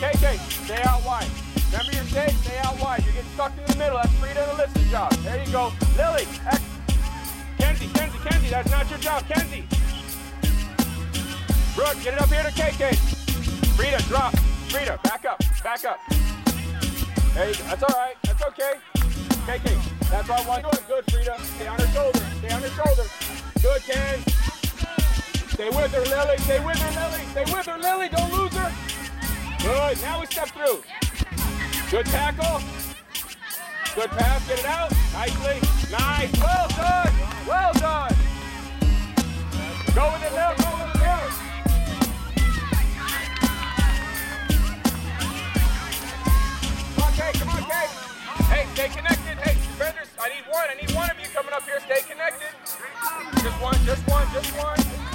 KK, stay out wide. Remember your stay, stay out wide. You're getting stuck in the middle. That's Frida and Alyssa's job. There you go. Lily, ex- Kenzie, Kenzie, Kenzie, that's not your job. Kenzie. Brooke, get it up here to KK. Frida, drop. Frida, back up, back up. There you go. That's all right. That's okay. KK, that's all I want. Good, good, Frida. Stay on her shoulder. Stay on her shoulder. Good, Ken. Stay with her, Lily. Stay with her, Lily. Stay with her, Lily. Don't lose. Good. Now we step through. Good tackle. Good pass. Get it out. Nicely. Nice. Well done. Well done. Go with it, Lil. Go with it, Lil. Come on, Kate. Come on, Kate. Hey, stay connected. Hey, defenders, I need one. I need one of you coming up here. Stay connected. Just one, just one, just one.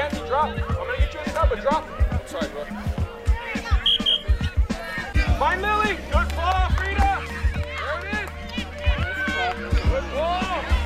Kenzie, drop. I'm gonna get you in the number. Drop. It. I'm sorry, bro. Find Lily. Good ball, Frida. There it is. Good ball.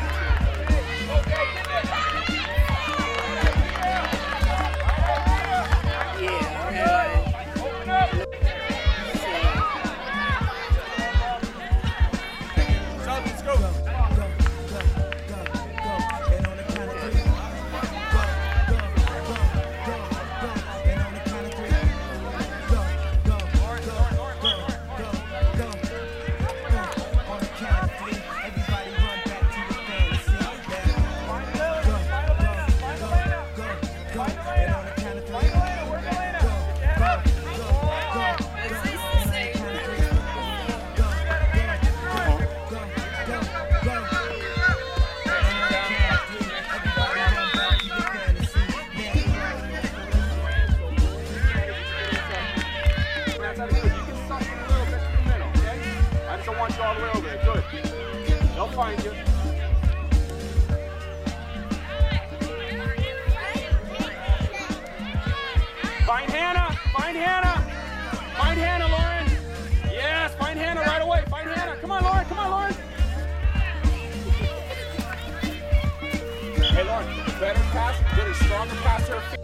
want you all the way over there. Good. They'll find you. Find Hannah. Find Hannah. Find Hannah, Lauren. Yes, find Hannah right away. Find Hannah. Come on, Lauren. Come on, Lauren. Hey, Lauren. Better pass. Get a stronger pass.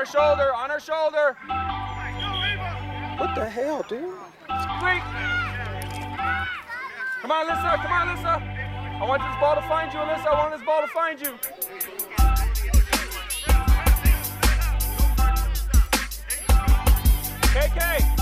Her shoulder, on her shoulder. What the hell, dude? Squeak! Come on, Alyssa, come on, Alyssa. I want this ball to find you, Alyssa. I want this ball to find you. KK!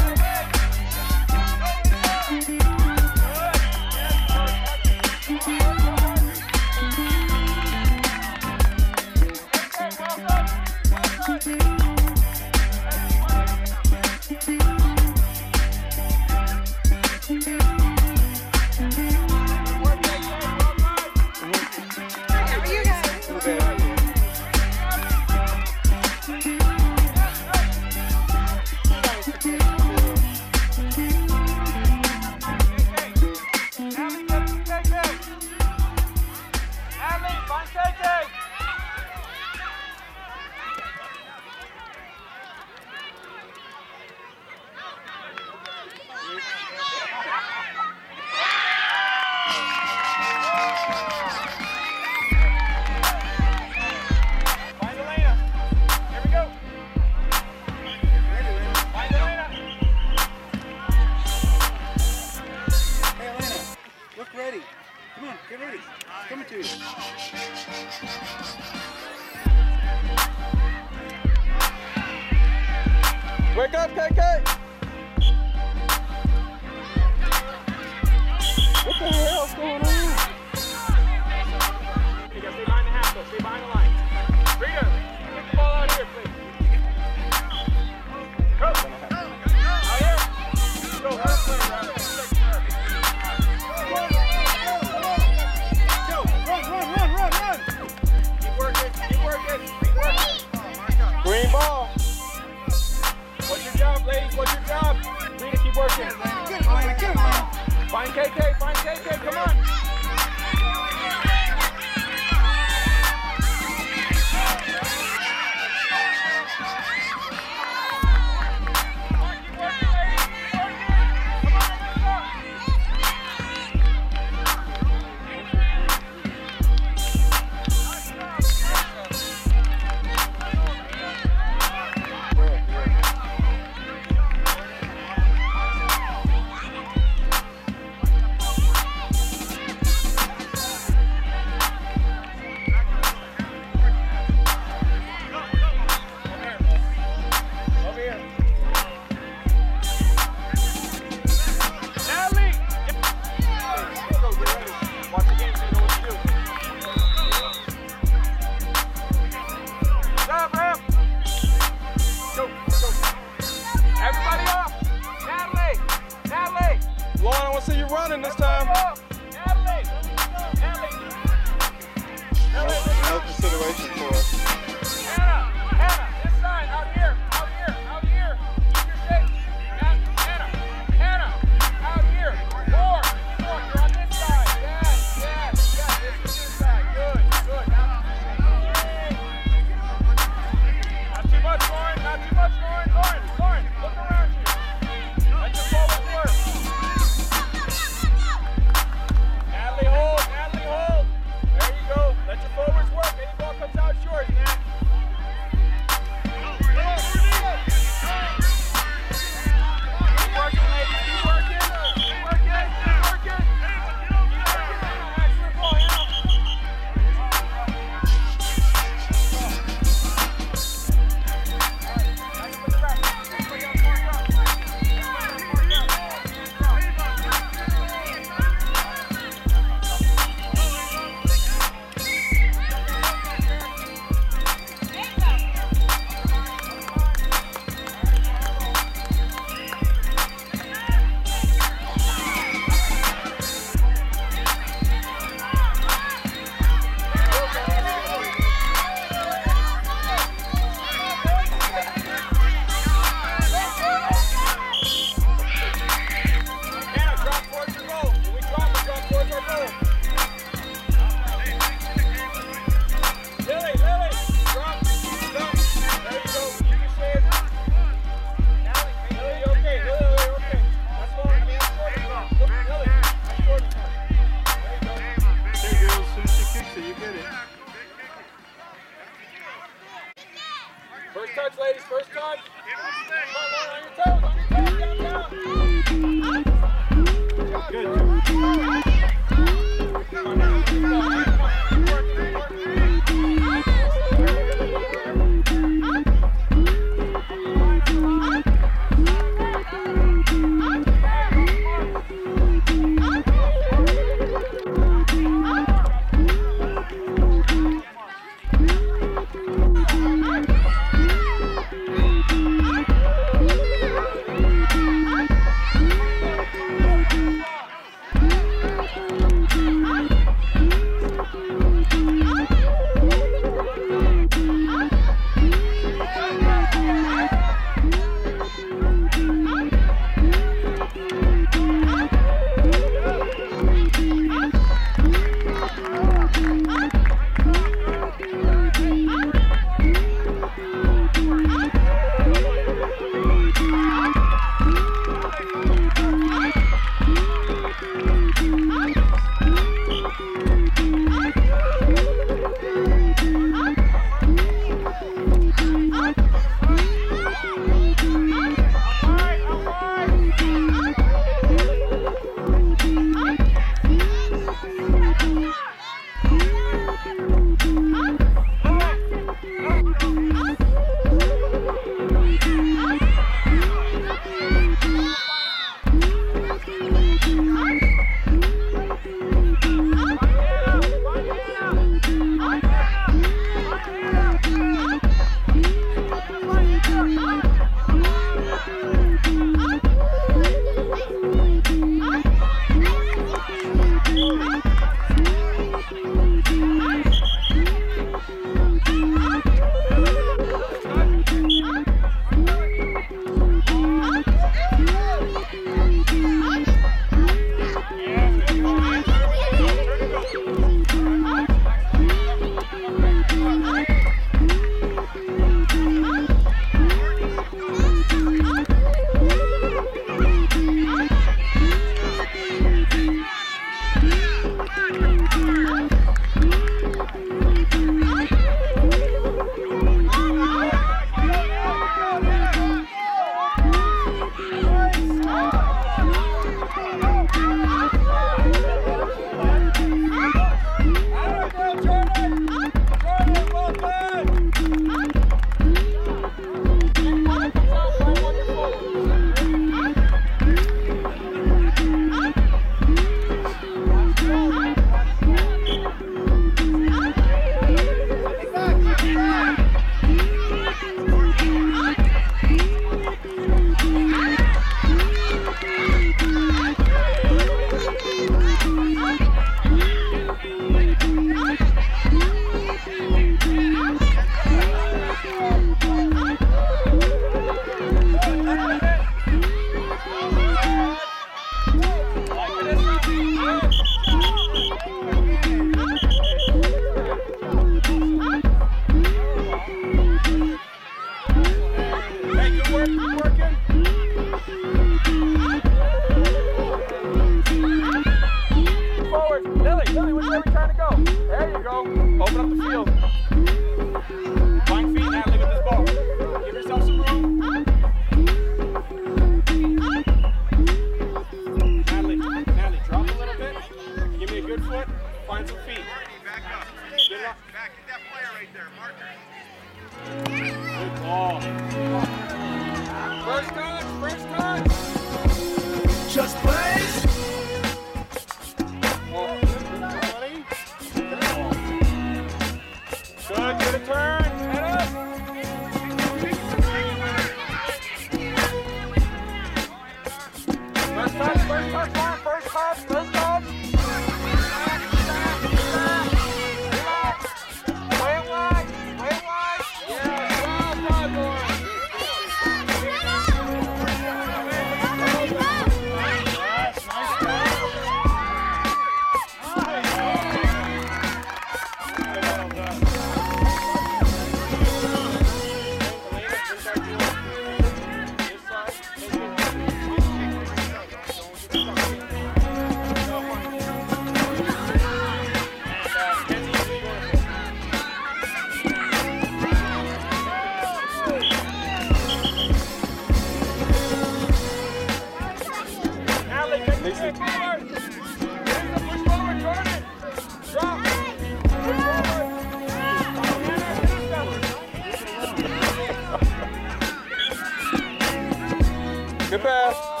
Goodbye.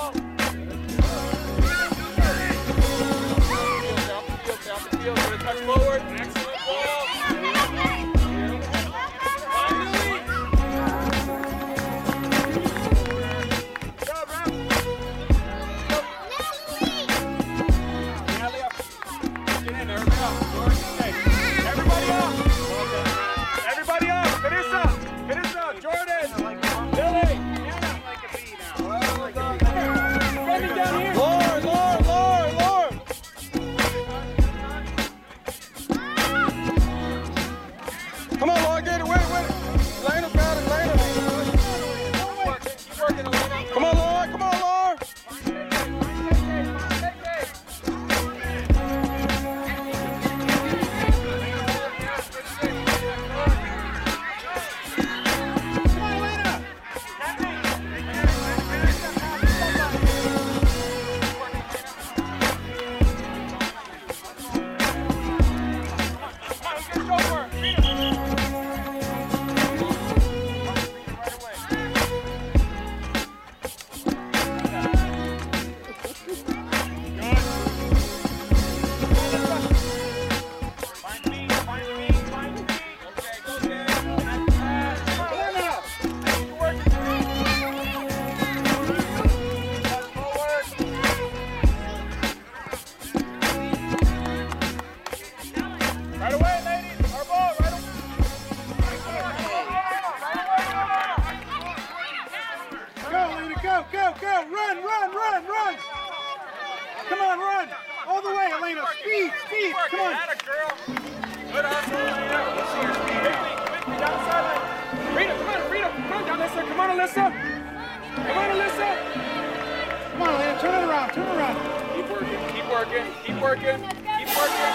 Working, keep working,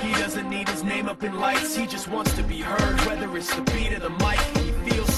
he doesn't need his name up in lights, he just wants to be heard, whether it's the beat of the mic.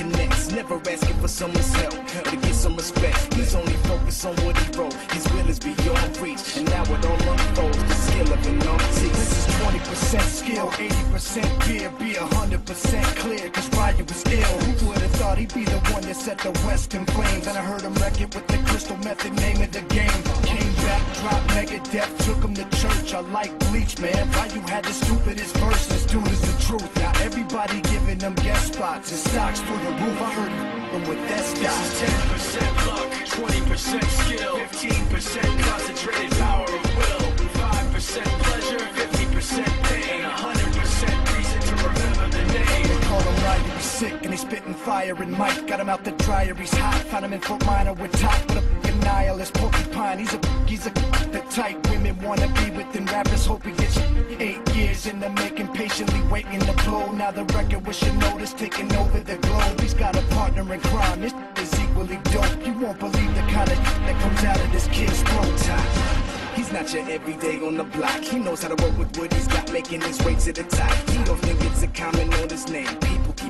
connects. Never asking for someone's help or to get some respect. He's only focused on what he wrote. His will is beyond reach, and now it all 20% skill, 80% fear, be 100% clear, cause Ryu was ill. Who would have thought he'd be the one that set the West in flames? And I heard him wreck it with the crystal method, name of the game. Came back, dropped Megadef, took him to church. I like Bleach, man. Why you had the stupidest verse? This dude is the truth. Now everybody giving them guest spots and stocks through the roof. I heard him with that. This is 10% luck, 20% skill, 15% concentrated power sick and he's spitting fire and Mike got him out the dryer, he's hot. Found him in Fort Minor with top, but a fucking nihilist porcupine. He's a he's a the type women wanna be within rappers, hope he gets eight years in the making, patiently waiting to blow. Now the record with notice taking over the globe. He's got a partner in crime, this is equally dope. You won't believe the kind of that comes out of this kid's throat. He's not your everyday on the block. He knows how to work with what he's got, making his way to the top. He don't think it's a comment on his name. People keep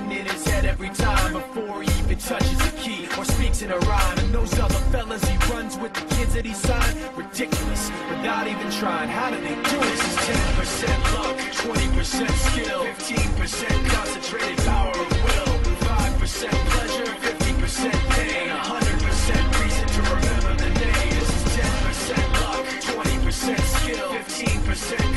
his head every time before he even touches a key or speaks in a rhyme. And those other fellas he runs with the kids that he signed, ridiculous, without even trying. How do they do? This is 10% luck, 20% skill, 15% concentrated power of will, 5% pleasure, 50% pain, 100% reason to remember the name. This is 10% luck, 20% skill, 15%